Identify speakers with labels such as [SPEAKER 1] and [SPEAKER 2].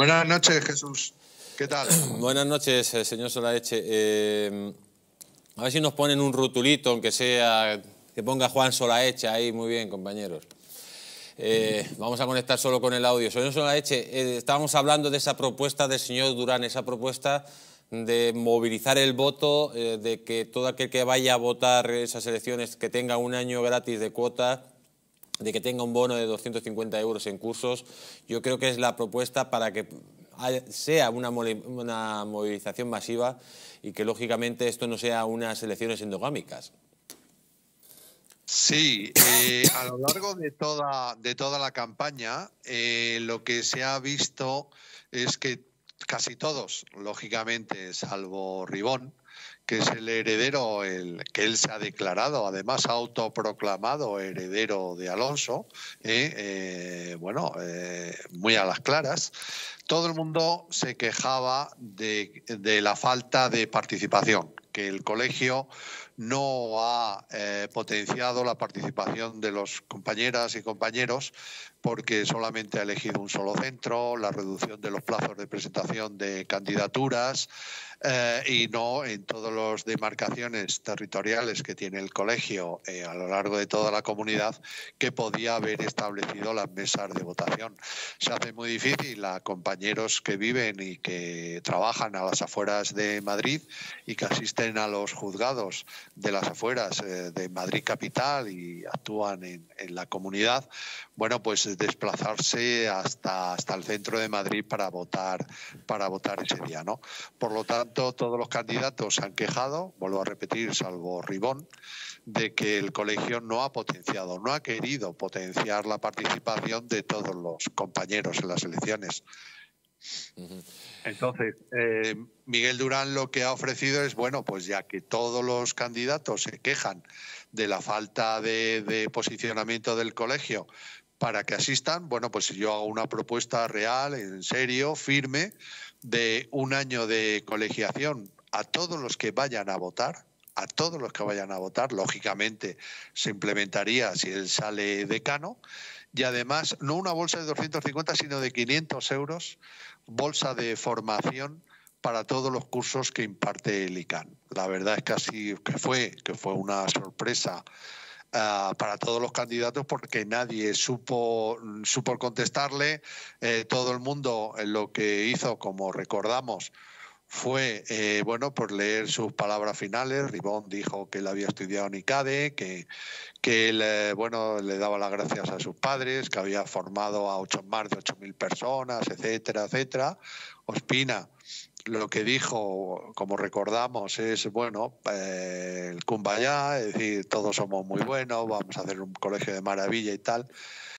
[SPEAKER 1] Buenas noches, Jesús. ¿Qué tal?
[SPEAKER 2] Buenas noches, eh, señor Solaeche. Eh, a ver si nos ponen un rutulito, aunque sea que ponga Juan Solaeche ahí. Muy bien, compañeros. Eh, vamos a conectar solo con el audio. Señor Solaeche, estábamos hablando de esa propuesta del señor Durán, esa propuesta de movilizar el voto, de que todo aquel que vaya a votar esas elecciones que tenga un año gratis de cuota de que tenga un bono de 250 euros en cursos, yo creo que es la propuesta para que sea una, movilización masiva y que lógicamente esto no sea unas elecciones endogámicas.
[SPEAKER 1] Sí, eh, a lo largo de toda, de toda la campaña eh, lo que se ha visto es que casi todos, lógicamente, salvo Ribón, que es el heredero, el que él se ha declarado, además autoproclamado heredero de Alonso, eh, eh, bueno, eh, muy a las claras, todo el mundo se quejaba de, de la falta de participación, que el colegio no ha potenciado la participación de los compañeras y compañeros porque solamente ha elegido un solo centro, la reducción de los plazos de presentación de candidaturas, eh, y no en todas las demarcaciones territoriales que tiene el colegio eh, a lo largo de toda la comunidad que podía haber establecido las mesas de votación. Se hace muy difícil a compañeros que viven y que trabajan a las afueras de Madrid y que asisten a los juzgados de las afueras eh, de Madrid capital y actúan en, en la comunidad, bueno, pues desplazarse hasta, hasta el centro de Madrid para votar, para votar ese día, ¿no? Por lo tanto, todos los candidatos se han quejado, vuelvo a repetir, salvo Ribón, de que el colegio no ha potenciado, no ha querido potenciar la participación de todos los compañeros en las elecciones. Entonces, eh, Miguel Durán lo que ha ofrecido es, bueno, pues ya que todos los candidatos se quejan de la falta de posicionamiento del colegio para que asistan, bueno, pues yo hago una propuesta real, en serio, firme, de un año de colegiación a todos los que vayan a votar, a todos los que vayan a votar, lógicamente se implementaría si él sale decano, y además no una bolsa de 250, sino de 500 euros, bolsa de formación para todos los cursos que imparte el ICANN. La verdad es que así que fue, que fue una sorpresa Ah, para todos los candidatos porque nadie supo, supo contestarle. Eh, todo el mundo lo que hizo, como recordamos, fue eh, bueno por leer sus palabras finales. Ribón dijo que él había estudiado en ICADE, que, que él, eh, bueno, le daba las gracias a sus padres, que había formado a ocho, más de 8.000 personas, etcétera, etcétera. Ospina lo que dijo, como recordamos, es, bueno, eh, el Kumbaya, es decir, todos somos muy buenos, vamos a hacer un colegio de maravilla y tal.